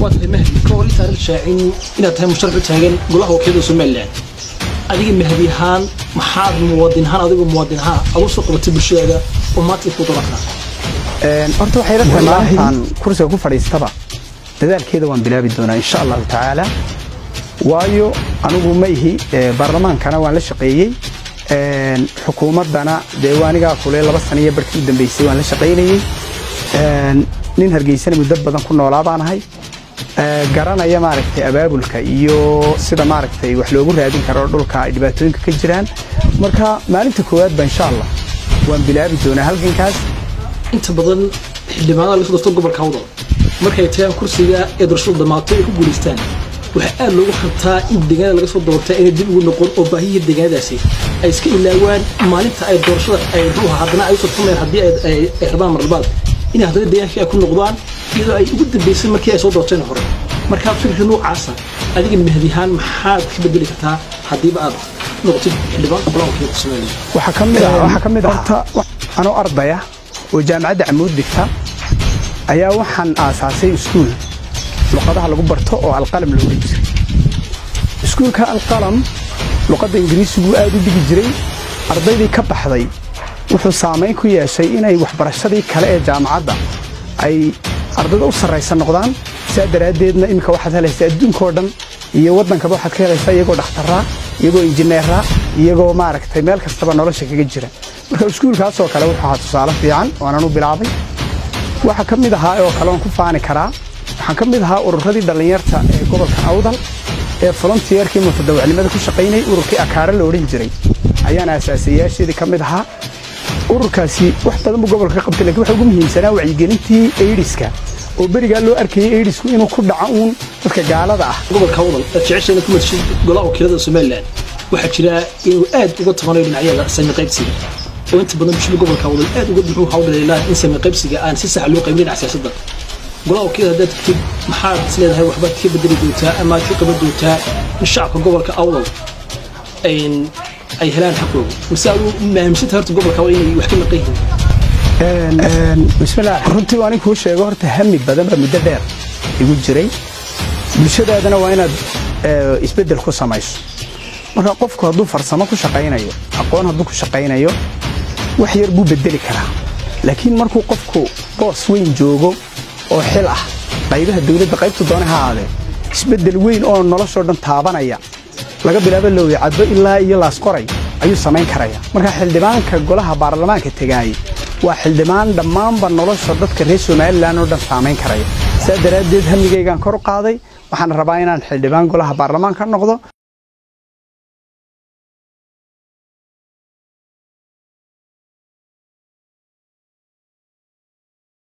shaacin inaad tahay musharax u taagan golaha wakiilada somalilan adiga mahdi ahaan maxaad muwaadin ahaan adigoo muwaadin ahaan aad usoo qabatay bulshadaada oo maanta ku dooran karaa horta waxay la tahay maalintaan kursiga ku fadhiistaba dadaalkeeda waan bilaabi doonaa insha allahu tacaala waayo anigu ma ihi baarlamaankana waan la shaqeeyey xukuumaddana dee waanigaa kule laba sana iyo barhkii u dambeysay waan la shaqaynayey nin hargeysana muddo badan ku noolaa baan ahay garanaya maaragtay abaabulka iyo sida maaragtay wax loogu raadin karo dhulka ay dhibaatooyinka ka jiraan. Marka maalinta koowaad ba insha allah waan bilaabi doonaa halgankaas. Inta badan xildhibaanada laga soo gobolka awdal markay tagaan kursiga ee doorashadu dhammaato ay ku guulaystaan waxaa aad loogu hantaa in deegaanada laga soo doortaa inay dib ugu noqon oo baahiyihii deegaanadaasi ay iska ilaawaan maalinta ay doorashada ay ruuha haddana ay u soo tumayaan haddii ay rabaan marlabaad inay haddana deegaankii ay ku noqdaan iyadoo ay ugu dambaysay markii ay soo doorteen hore markaa fikirka noocaasa adiga mahdihaan maxaad ka bedeli kartaa haddiiba aad noqotid xildhibaan waxaa ka mid ah waxaa ka mid ah. horta anoo ardaya oo jaamacadda camuud dhigta ayaa waxaan aasaasay iskuul. Luqadaha lagu barto oo alqalam looga jiray iskuulka alqalam luqadda ingiriisigu aad u dhigi jiray. Ardaydii ka baxday wuxuu saamayn ku yeeshay inay waxbarashadii kale ee jaamacadda ay ardayda u sarraysa noqdaan saa daraaddeedna iminka waxaad helaysaa adduunkao dhan iyo waddankaba waxaad ka helaysaa iyagoo dhakhtarraa iyagoo injineeraa iyagoo maaragtay meel kastaba nolosha kaga jira. Marka iskuulkaasoo kale wuxuu ahaa tusaale fiican waanan u bilaabay. Waxaa ka mid ahaa oo kale oon ku faani karaa waxaan ka mid ahaa ururadii dhallinyarta ee gobolka awdal ee volontiyeerkii mutadawacnimada ku shaqaynayay ururkii akaare la odhan jiray. Ayaan aasaasayaasheedii ka mid ahaa ururkaasi wax badan buu gobolka ka qabtay laakiin waxa ugu muhiimsanaa wacyigelintii aidiska oo berigaa loo arkayay aidisku inuu ku dhaco uun dadka gaalada ah. Gobolka awdal aad jeceshayna ku madashid golaha wakiilada somalilan waxaa jira inuu aad uga tabanayo dhinacyada sami qaybsiga. Oo inta badan bulshada gobolka awdal aad uga muxuu hawdhaleelaa in sami qaybsiga aan si sax loo qaybin dhinaca siyaasadda golaha wakiilada haddaad tagtid maxaad is leedahay waxbaad ka bedeli doontaa ama aad ka qaban doontaa in shacabka gobolka awdal ay helaan xaqooga mise adu mahamsanta horta gobolka awdal inay wax ka maqan yihiin runtii waa nin kuu sheego horta hami badan baa muddo dheer igu jiray. Bulshadaadana waa inaad isbeddel ku samayso. Marka qofku hadduu farsamo ku shaqaynayo aqoon hadduu ku shaqaynayo wax yar buu bedeli karaa. Laakiin markuu qofku boos weyn joogo oo xil ah qaybaha dawladda qaybtu doona ha aadee isbeddel weyn oo noloshoo dhan taabanaya laga bilaabo lowicadbo ilaa iyo laasqoray ayuu samayn karaya. Marka xildhibaanka golaha baarlamaanka tegaayay waa xildhibaan dhammaanba nolosha dadka reer somalilan oo dhan saamayn karaya saa daraaddeed hamigaygaan kor u qaaday. Waxaan rabaa inaan xildhibaan golaha baarlamaanka noqdo